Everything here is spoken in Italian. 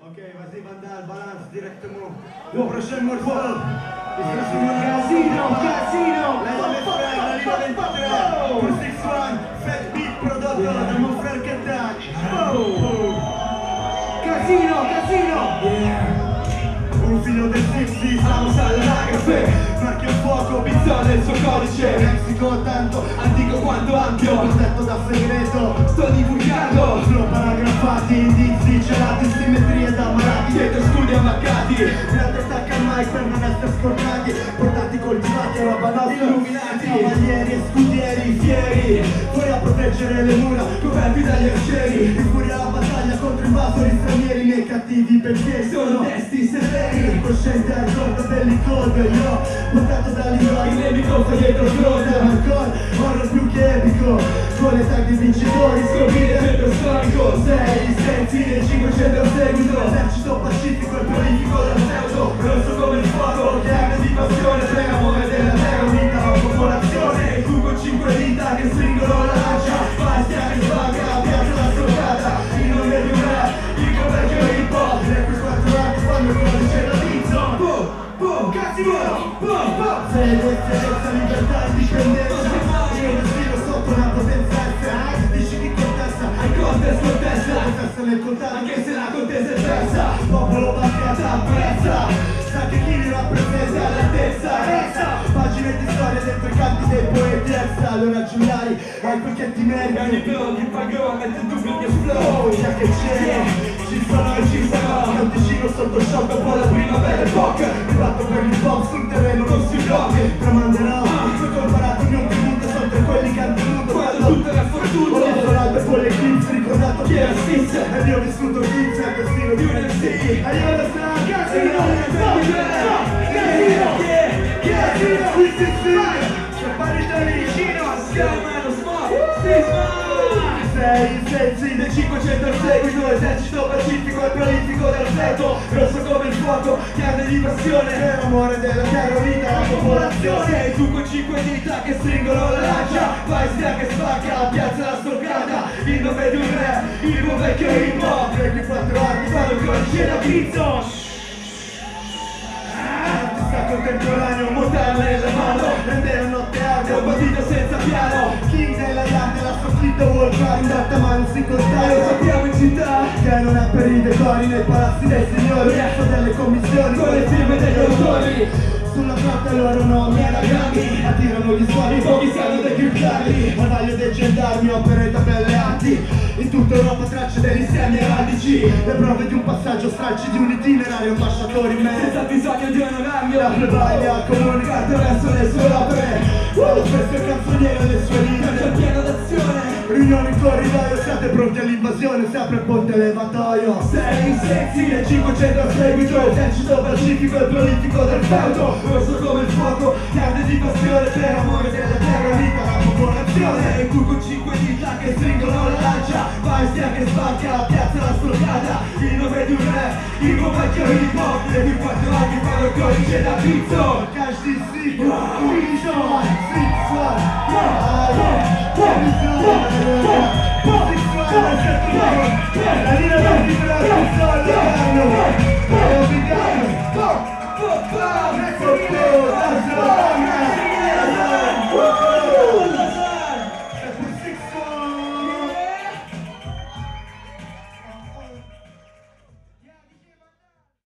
Ok, vas-y Vandal, balance directement. Le prochain morceau, c'est sur le casino, casino. L'anime frère, l'anime 23. Pour 6-1, faites beat prodotto da mon frère Catani. Casino, casino. Un filo del 60, stamos all'anagrafe Marchio fuoco, pizzone il suo codice Mexico tanto antico quanto ampio Protetto da segreto, sto divulgando La testa calmai per non essere scornati Portati coltivati, roba nostra illuminati. Cavalieri e scudieri fieri. Fuori a proteggere le mura, coperti dagli arcieri. In furia la battaglia contro invasori stranieri. Nei cattivi pensieri sono testi severi. Cosciente al corpo dell'icone Io portato dall'iroi Il nemico sta dietro fronte Ancora horror più che epico Con le tag di vincitori. Scoprire centro storico. Sei sensi Eccellenza, libertà e dipendenza Io destino sotto una potenza S Dici chi contesta Ai contest contesta Contesta nel contato Anche se la contesa è persa. Popolo battiata apprezza Sa che chi li rappresenta all'altezza Essa Pagine di storia dentro i canti dei poeti Extra. Allora Giuliani Hai quel che ti meriti Ogni blog il pagò mette in dubbio il mio flow Già che c'è. Ci sono e ci sarò Canticino sotto shock un po' la primavera epoca Mi batto per il pop sul non sui blocchi Tramanderò. Poi comparato il mio punto Sotto quelli che hanno tenuto Quando tutta la fortuna Ho l'albe con le clips Ricordato chi era Stitch E io ho vissuto È il destino di un MC E io lo so Casino Casino Casino Qui si si Scappare da vicino Scammano smart Sisma sei sensi del 500 al seguito Esercito pacifico e prolifico del seto. Rosso come il fuoco, chiave di passione. Per amore della terra la popolazione. Tu con cinque dita che stringono la lancia. Vai stia che spacca, piazza la stoccata. Il nome di un re, il buon vecchio hop 24 anni il codice da pizzo. Artista contemporaneo, mortale nella mano. Rende la notte arde, un bandito senza piano. King della yard, la sua kid world car In alta mano si contagia, lo sappiamo in città Che non è per i decori nei palazzi dei signori. Resto delle commissioni, con le firme degli autori sulla fronte loro nomi anagrammi Attirano gli suoni, pochi sanno decriptarli Bavaglio dei gendarmi, opere e tabelle arti In tutta Europa tracce degli stemmi araldici Le prove di un passaggio, stralci di un itinerario Ambasciatori in me, senza bisogno di onorario La plebaglia comunica attraverso le sue opere. Quando spesso il canzoniere le sue siate pronti all'invasione Si apre il ponte levatoio Sei sexy nel 500 al seguito Esercito pacifico e prolifico del feudo Rosso come il fuoco, grande di passione Per amore della terra vita la popolazione E tu con cinque dita che stringono la lancia Vai stia che spacca, piazza la stoccata Il nome di un re, il vecchio hip hop E più quattro anni fanno il codice da pizzo Cash di Sigma, Uniso, Six One, Yeah.